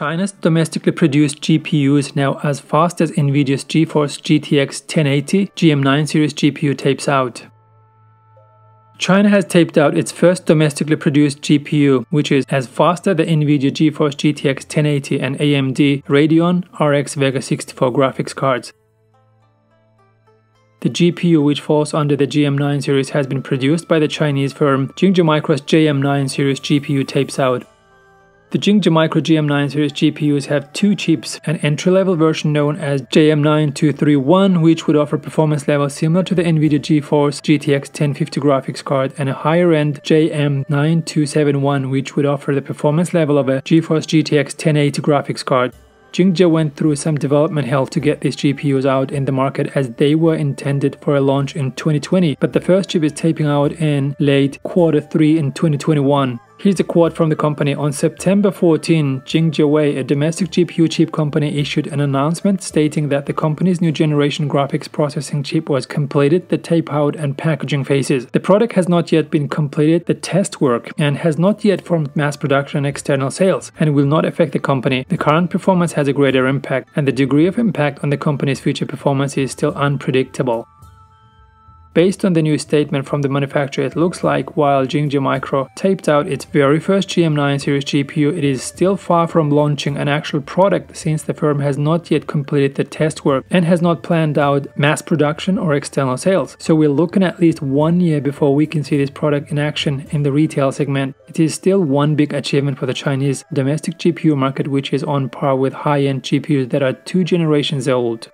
China's domestically produced GPUs now as fast as Nvidia's GeForce GTX 1080 JM9 series GPU tapes out. China has taped out its first domestically produced GPU, which is as faster than Nvidia GeForce GTX 1080 and AMD Radeon RX Vega 64 graphics cards. The GPU, which falls under the JM9 series, has been produced by the Chinese firm Jingjia Micro's JM9 series GPU tapes out. The Jingjia Micro JM9 series GPUs have two chips, an entry-level version known as JM9231 which would offer performance levels similar to the Nvidia GeForce GTX 1050 graphics card and a higher-end JM9271 which would offer the performance level of a GeForce GTX 1080 graphics card. Jingjia went through some development hell to get these GPUs out in the market as they were intended for a launch in 2020, but the first chip is taping out in late quarter 3 in 2021. Here's a quote from the company. On September 14, Jingjiawei, a domestic GPU chip company, issued an announcement stating that the company's new generation graphics processing chip was completed, the tape out and packaging phases. The product has not yet been completed, the test work, and has not yet formed mass production and external sales, and will not affect the company. The current performance has a greater impact, and the degree of impact on the company's future performance is still unpredictable. Based on the new statement from the manufacturer, it looks like while Jingjia Micro taped out its very first JM9 series GPU, it is still far from launching an actual product since the firm has not yet completed the test work and has not planned out mass production or external sales. So we're looking at least one year before we can see this product in action in the retail segment. It is still one big achievement for the Chinese domestic GPU market, which is on par with high-end GPUs that are two generations old.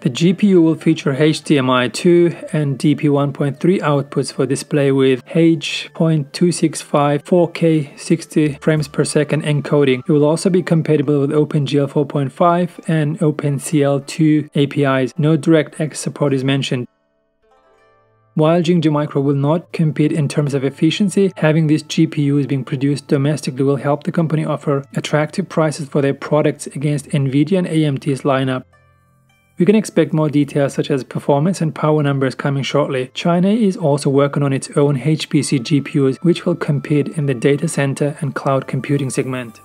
The GPU will feature HDMI 2 and DP1.3 outputs for display with H.265 4K 60 frames per second encoding. It will also be compatible with OpenGL 4.5 and OpenCL2 APIs. No DirectX support is mentioned. While Jingjia Micro will not compete in terms of efficiency, having these GPUs being produced domestically will help the company offer attractive prices for their products against Nvidia and AMD's lineup. We can expect more details such as performance and power numbers coming shortly. China is also working on its own HPC GPUs which will compete in the data center and cloud computing segment.